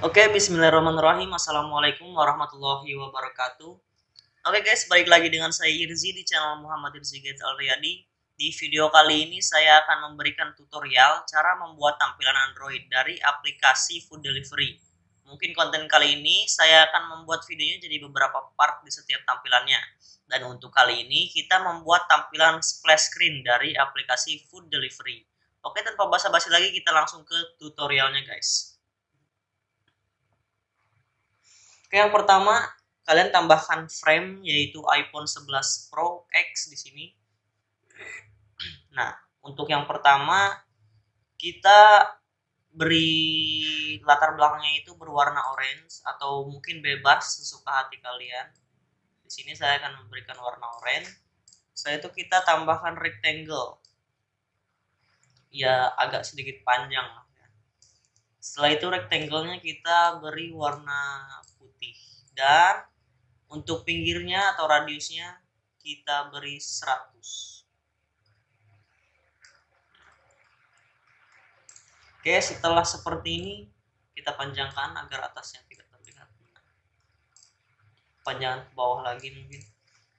Oke, bismillahirrahmanirrahim. Assalamualaikum warahmatullahi wabarakatuh. Oke guys, balik lagi dengan saya Irzi di channel Muhammad Irzi Gates Alriyadi. Di video kali ini saya akan memberikan tutorial cara membuat tampilan Android dari aplikasi food delivery. Mungkin konten kali ini saya akan membuat videonya jadi beberapa part di setiap tampilannya. Dan untuk kali ini kita membuat tampilan splash screen dari aplikasi food delivery. Oke, tanpa basa-basi lagi kita langsung ke tutorialnya guys. Oke, yang pertama kalian tambahkan frame yaitu iPhone 11 Pro X di sini. Nah, untuk yang pertama kita beri latar belakangnya itu berwarna orange atau mungkin bebas sesuka hati kalian. Di sini saya akan memberikan warna orange. Saya itu kita tambahkan rectangle. Ya agak sedikit panjang Setelah itu rectangle-nya kita beri warna dan untuk pinggirnya atau radiusnya kita beri 100 oke setelah seperti ini kita panjangkan agar atasnya tidak terlihat. Panjangkan ke bawah lagi mungkin.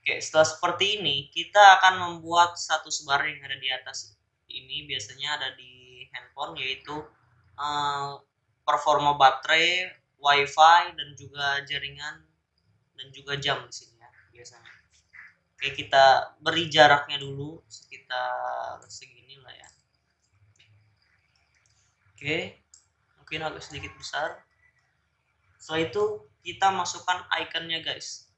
Oke setelah seperti ini kita akan membuat satu sebaran yang ada di atas ini. Biasanya ada di handphone yaitu uh, performa baterai wifi dan juga jaringan dan juga jam di sini ya biasanya. Oke kita beri jaraknya dulu sekitar segini lah ya. Oke mungkin agak sedikit besar. Setelah itu kita masukkan ikonnya guys.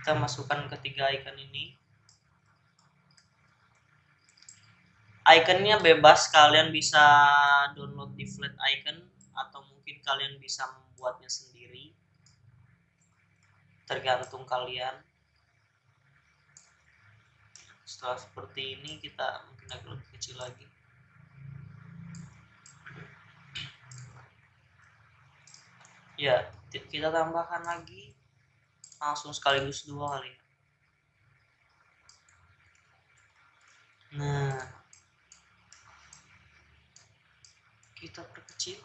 Kita masukkan ketiga icon ini iconnya bebas kalian bisa download di flat icon atau mungkin kalian bisa membuatnya sendiri. Tergantung kalian. Setelah seperti ini kita mungkin agak lebih kecil lagi. Ya kita tambahkan lagi. Langsung sekaligus dua kali. Nah kita perkecil.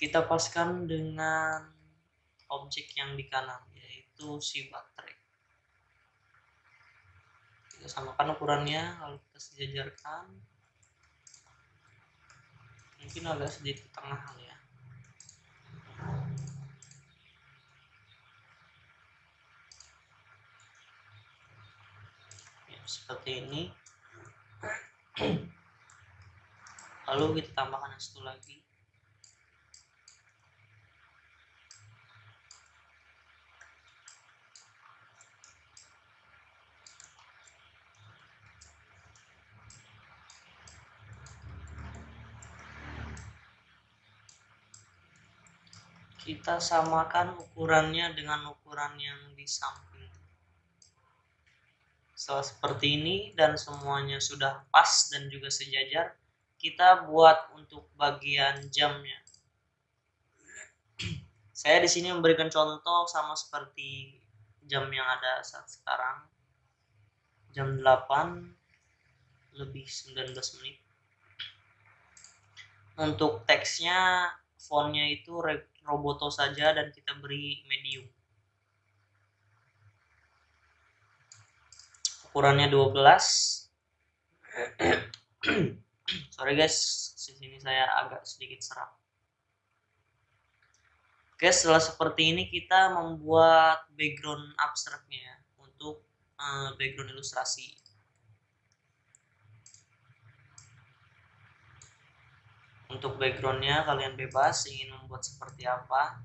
Kita paskan dengan objek yang di kanan yaitu si baterai. Kita samakan ukurannya lalu kita sejajarkan. Mungkin agak sedikit ke tengah ya seperti ini. Lalu kita tambahkan satu lagi. Kita samakan ukurannya dengan ukuran yang di samping seperti ini dan semuanya sudah pas dan juga sejajar, kita buat untuk bagian jamnya. Saya di sini memberikan contoh sama seperti jam yang ada saat sekarang. Jam 8 lebih 19 menit. Untuk teksnya, fontnya itu Roboto saja dan kita beri medium. Ukurannya 12 sorry guys. Sini saya agak sedikit seram oke setelah seperti ini kita membuat background abstraknya ya untuk uh, background ilustrasi. Untuk backgroundnya kalian bebas ingin membuat seperti apa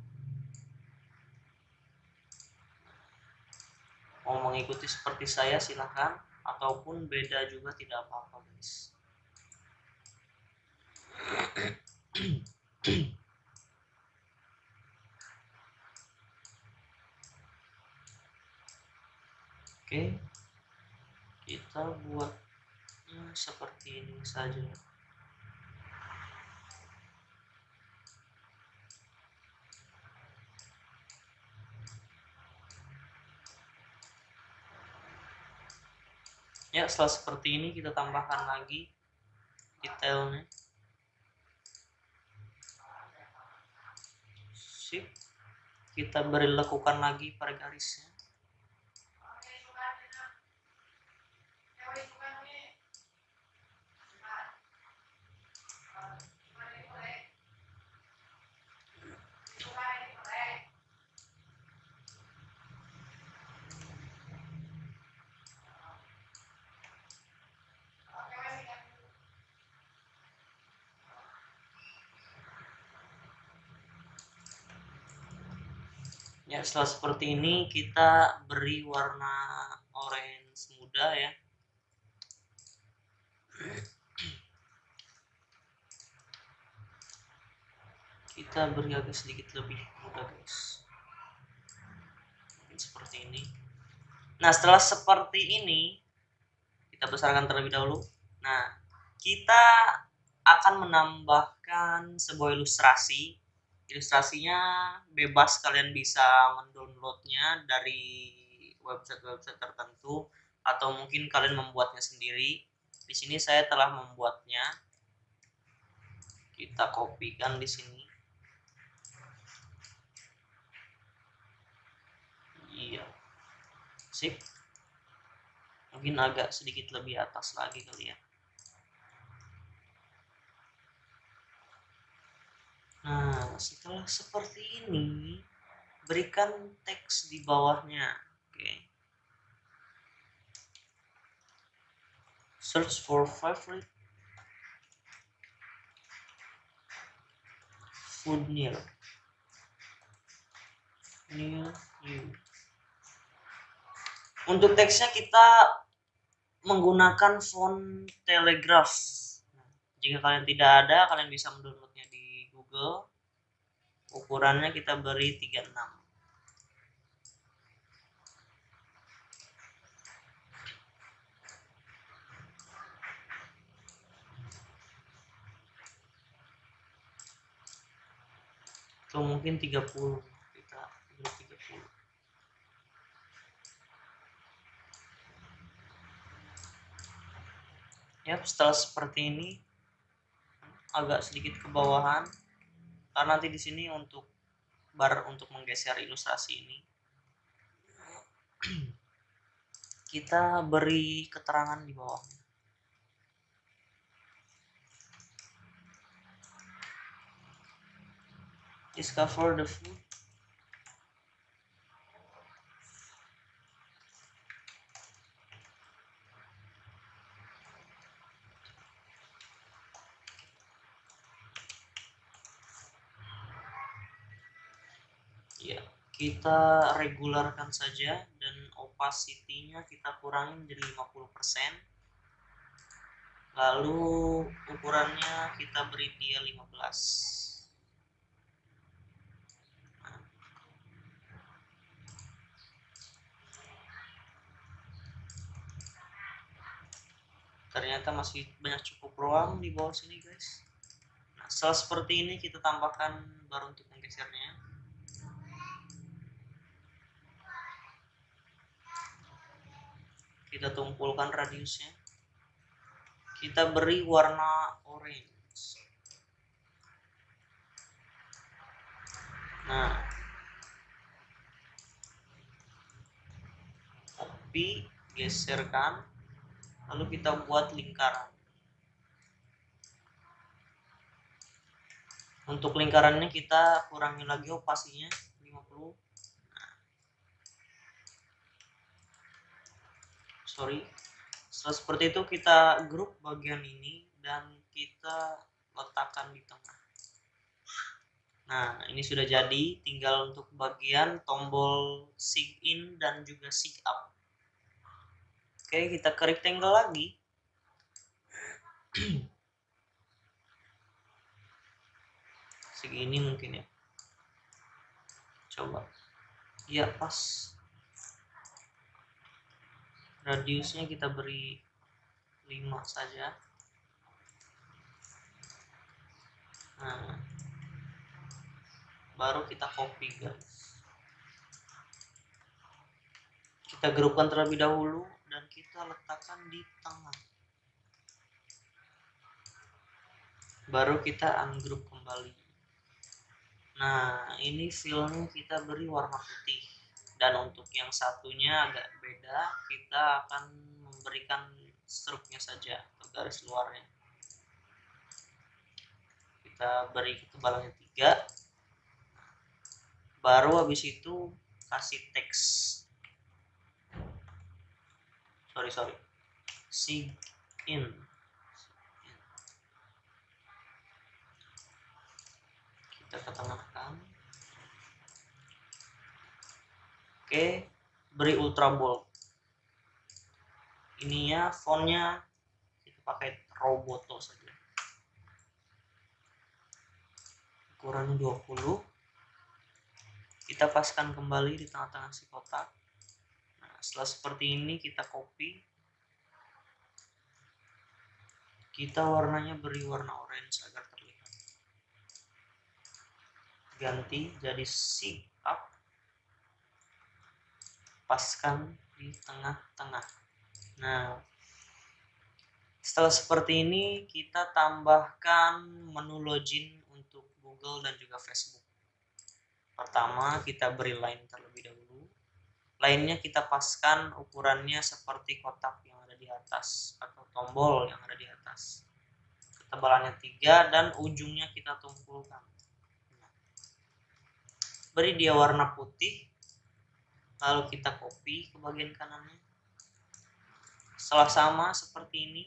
mau mengikuti seperti saya silahkan ataupun beda juga tidak apa-apa guys. Oke. Kita buat seperti ini saja ya setelah seperti ini kita tambahkan lagi detailnya. Sip. Kita beri lekukan lagi pada garisnya ya setelah seperti ini kita beri warna orange muda ya. Kita beri agak sedikit lebih muda guys. Mungkin seperti ini. Nah setelah seperti ini kita besarkan terlebih dahulu. Nah kita akan menambahkan sebuah ilustrasi ilustrasinya bebas kalian bisa mendownloadnya dari website-website tertentu atau mungkin kalian membuatnya sendiri. Di sini saya telah membuatnya. Kita kopikan di sini. Iya. Sip. Mungkin agak sedikit lebih atas lagi kali ya Nah, setelah seperti ini, berikan teks di bawahnya. Oke. Okay. Search for favorite food near near you. Untuk teksnya kita menggunakan font telegraph. Jika kalian tidak ada, kalian bisa mendownloadnya di Google. Ukurannya kita beri 36 atau mungkin 30 kita beri 30 ya setelah seperti ini agak sedikit ke bawahan karena nanti di sini untuk bar untuk menggeser ilustrasi ini kita beri keterangan di bawahnya. Discover the food ya kita regularkan saja dan opacity-nya kita kurangi menjadi 50% lalu ukurannya kita beri dia 15 ternyata masih banyak cukup ruang di bawah sini guys. Nah setelah seperti ini kita tambahkan baru untuk menggesernya kita tumpulkan radiusnya. Kita beri warna orange. Nah copy geserkan lalu kita buat lingkaran. Untuk lingkarannya kita kurangi lagi opasinya 50 sorry. Setelah seperti itu kita grup bagian ini dan kita letakkan di tengah. Nah ini sudah jadi. Tinggal untuk bagian tombol sig in dan juga sig up. Oke kita ke rectangle lagi. Segini mungkin ya. Coba. Ya pas radiusnya kita beri 5 saja. Nah baru kita copy guys. Kita grupkan terlebih dahulu dan kita letakkan di tengah. Baru kita ungroup kembali. Nah ini fillnya kita beri warna putih dan untuk yang satunya agak beda kita akan memberikan struknya saja atau garis luarnya. Kita beri ketebalannya tiga. Baru habis itu kasih teks. Sorry sorry. Sig in kita ketengahkan oke beri ultra bold ininya fontnya kita pakai roboto saja. Ukurannya 20 kita paskan kembali di tengah-tengah si kotak. Nah setelah seperti ini kita copy. Kita warnanya beri warna orange agar terlihat. Ganti jadi si up paskan di tengah-tengah nah setelah seperti ini kita tambahkan menu login Google dan juga Facebook. Pertama, kita beri line terlebih dahulu. Lainnya kita paskan ukurannya seperti kotak yang ada di atas atau tombol yang ada di atas. Ketebalannya 3 dan ujungnya kita tumpulkan. Beri dia warna putih, lalu kita copy ke bagian kanannya. Setelah sama seperti ini,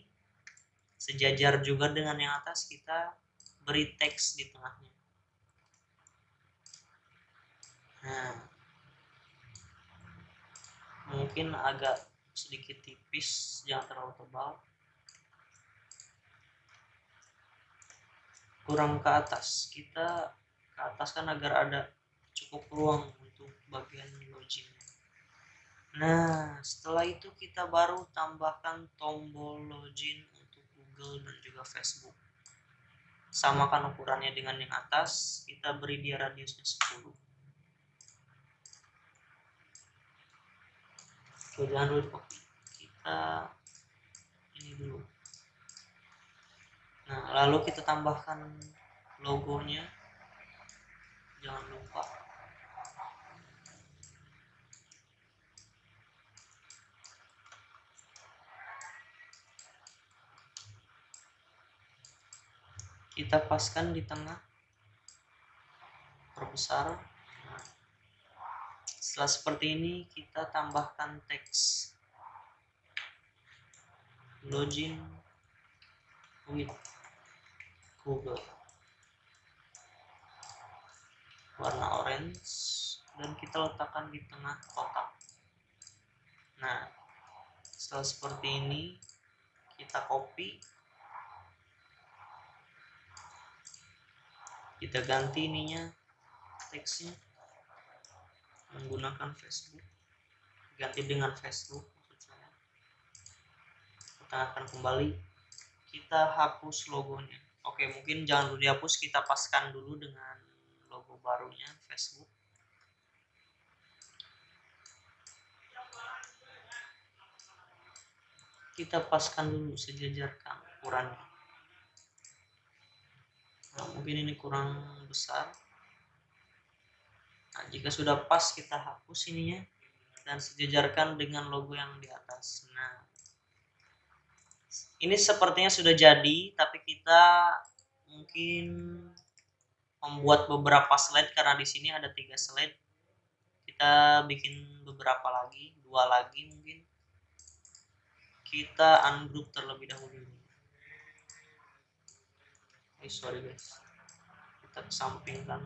sejajar juga dengan yang atas, kita beri teks di tengahnya. nah mungkin agak sedikit tipis jangan terlalu tebal kurang ke atas kita ke atas kan agar ada cukup ruang untuk bagian login nah setelah itu kita baru tambahkan tombol login untuk Google dan juga Facebook samakan ukurannya dengan yang atas kita beri dia radiusnya 10 Oke, jangan dulu kita ini dulu. Nah, lalu kita tambahkan logonya. Jangan lupa. Kita paskan di tengah. Perbesar. Setelah seperti ini kita tambahkan teks. Login. With Google. Warna orange. Dan kita letakkan di tengah kotak. Nah setelah seperti ini kita copy kita ganti ininya teksnya. Menggunakan Facebook. Ganti dengan Facebook kita akan kembali. Kita hapus logonya. Oke mungkin jangan dulu dihapus. Kita paskan dulu dengan logo barunya Facebook. Kita paskan dulu sejajarkan ukurannya nah, mungkin ini kurang besar Nah, jika sudah pas kita hapus ininya dan sejajarkan dengan logo yang di atas. Nah, ini sepertinya sudah jadi, tapi kita mungkin membuat beberapa slide karena di sini ada tiga slide. Kita bikin beberapa lagi, dua lagi mungkin. Kita ungroup terlebih dahulu. Eh, sorry guys. Kita kesampingkan.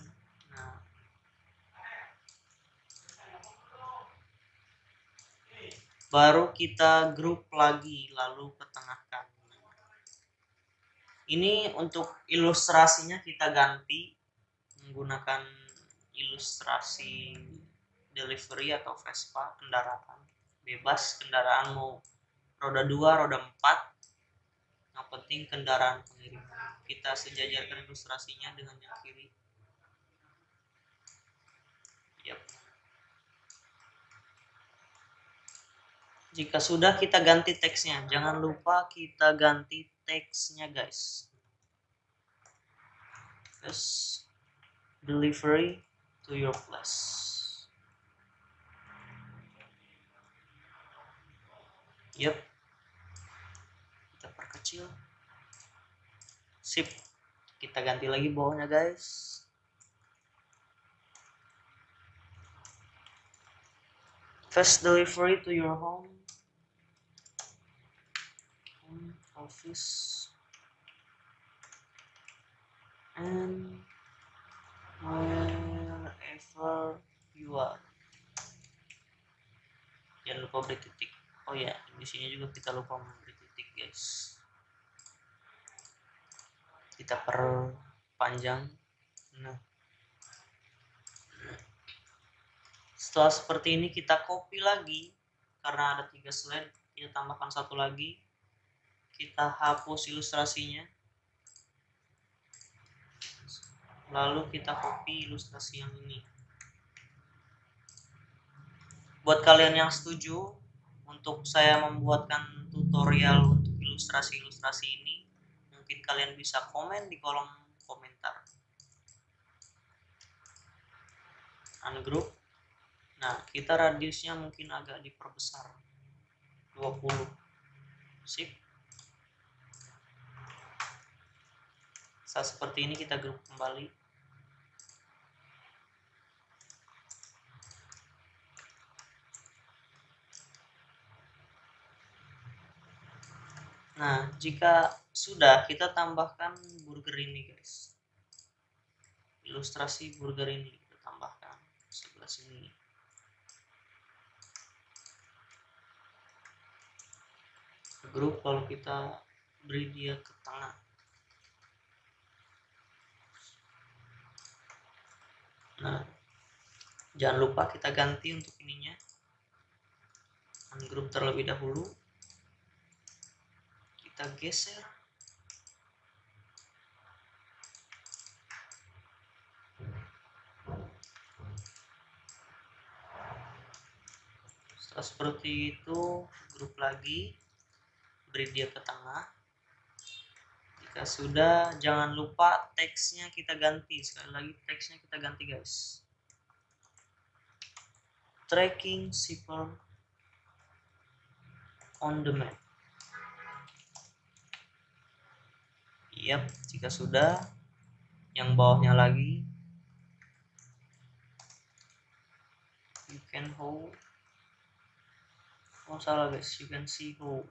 Nah, baru kita grup lagi lalu ketengahkan ini untuk ilustrasinya kita ganti menggunakan ilustrasi delivery atau Vespa kendaraan bebas kendaraan mau roda 2 roda 4 yang penting kendaraan pengiriman kita sejajarkan ilustrasinya dengan yang kiri. Yep. jika sudah kita ganti teksnya. Jangan lupa kita ganti teksnya guys. Yes. Delivery to your place. Yep. Kita perkecil sip. Kita ganti lagi bawahnya guys. Fast delivery to your home. Office. And wherever you are. Jangan lupa beri titik. Oh ya di sini juga kita lupa memberi titik guys kita perpanjang. Nah. Setelah seperti ini kita copy lagi karena ada tiga slide kita tambahkan satu lagi. Kita hapus ilustrasinya. Lalu kita copy ilustrasi yang ini. Buat kalian yang setuju untuk saya membuatkan tutorial untuk ilustrasi-ilustrasi ini kalian bisa komen di kolom komentar. Ungroup. Nah kita radiusnya mungkin agak diperbesar. 20 sip. Saat seperti ini kita grup kembali Nah, jika sudah, kita tambahkan burger ini, guys. Ilustrasi burger ini kita tambahkan sebelah sini. Grup lalu kita beri dia ke tengah. Nah, jangan lupa kita ganti untuk ininya. Ungroup terlebih dahulu kita geser. Setelah seperti itu grup lagi. Beri dia ke tengah. Jika sudah jangan lupa teksnya kita ganti. Sekali lagi teksnya kita ganti guys. Tracking shipper on the map Yap, jika sudah, yang bawahnya lagi, you can hold. Oh salah guys, you can see hold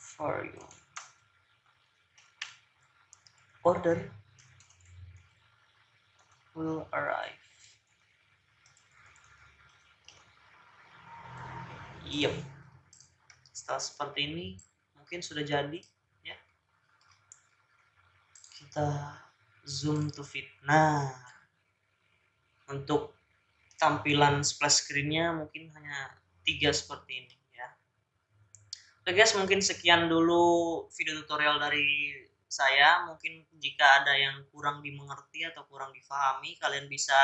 for you. Order will arrive. Yep. Setelah seperti ini, mungkin sudah jadi ya. Kita zoom to fit nah untuk tampilan splash screennya mungkin hanya tiga seperti ini ya. Oke guys mungkin sekian dulu video tutorial dari saya. Mungkin jika ada yang kurang dimengerti atau kurang difahami kalian bisa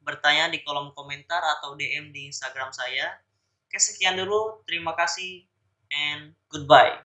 bertanya di kolom komentar atau DM di Instagram saya. Oke sekian dulu. Terima kasih and goodbye